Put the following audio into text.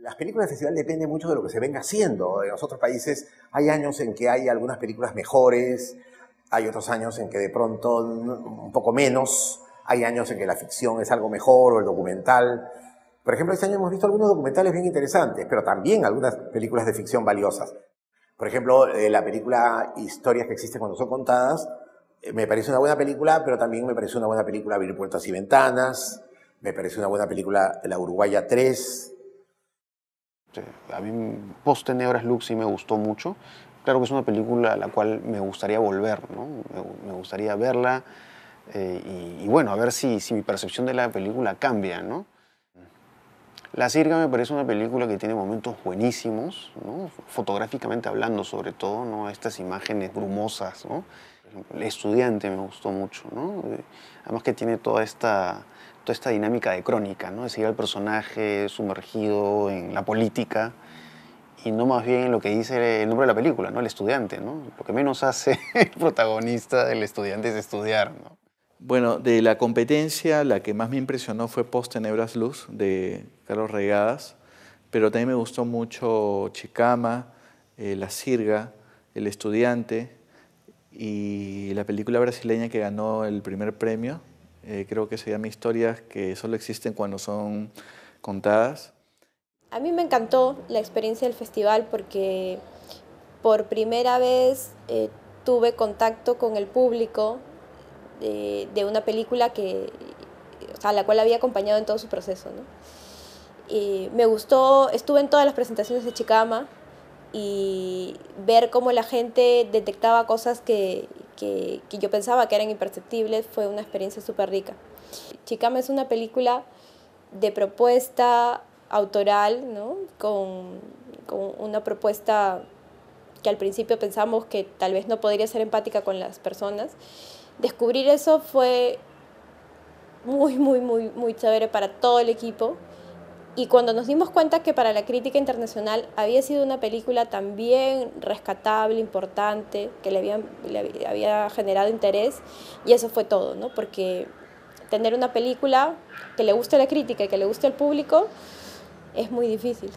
Las películas de festival dependen mucho de lo que se venga haciendo. En los otros países hay años en que hay algunas películas mejores, hay otros años en que de pronto un poco menos, hay años en que la ficción es algo mejor o el documental. Por ejemplo, este año hemos visto algunos documentales bien interesantes, pero también algunas películas de ficción valiosas. Por ejemplo, eh, la película Historias que existen cuando son contadas, eh, me parece una buena película, pero también me parece una buena película Abrir puertas y ventanas, me parece una buena película La Uruguaya 3, a mí Post Tenebras Lux sí me gustó mucho. Claro que es una película a la cual me gustaría volver, ¿no? me, gustaría verla eh, y, bueno, a ver si, si, mi percepción de la película cambia. ¿no? La Cirga me parece una película que tiene momentos buenísimos, ¿no? fotográficamente hablando sobre todo, ¿no? estas imágenes brumosas. ¿no? El estudiante me gustó mucho, ¿no? además que tiene toda esta toda esta dinámica de crónica, ¿no? de seguir al personaje sumergido en la política y no más bien en lo que dice el nombre de la película, ¿no? el estudiante. ¿no? Lo que menos hace el protagonista del estudiante es estudiar. ¿no? Bueno, de la competencia, la que más me impresionó fue Post Tenebras Luz de Carlos Regadas, pero también me gustó mucho Chicama, eh, La Sirga, El Estudiante y la película brasileña que ganó el primer premio, eh, creo que se llama historias que solo existen cuando son contadas. A mí me encantó la experiencia del festival porque por primera vez eh, tuve contacto con el público de, una película que, a la cual había acompañado en todo su proceso. Y me gustó, estuve en todas las presentaciones de Chicama y ver cómo la gente detectaba cosas que, que, yo pensaba que eran imperceptibles, fue una experiencia súper rica. Chicama es una película de propuesta autoral, ¿no? con, con una propuesta que al principio pensamos que tal vez no podría ser empática con las personas. Descubrir eso fue muy, muy, muy, muy chévere para todo el equipo. Y cuando nos dimos cuenta que para la crítica internacional había sido una película también rescatable, importante, que le, habían, le había generado interés, y eso fue todo, ¿no? Porque tener una película que le guste a la crítica y que le guste al público es muy difícil.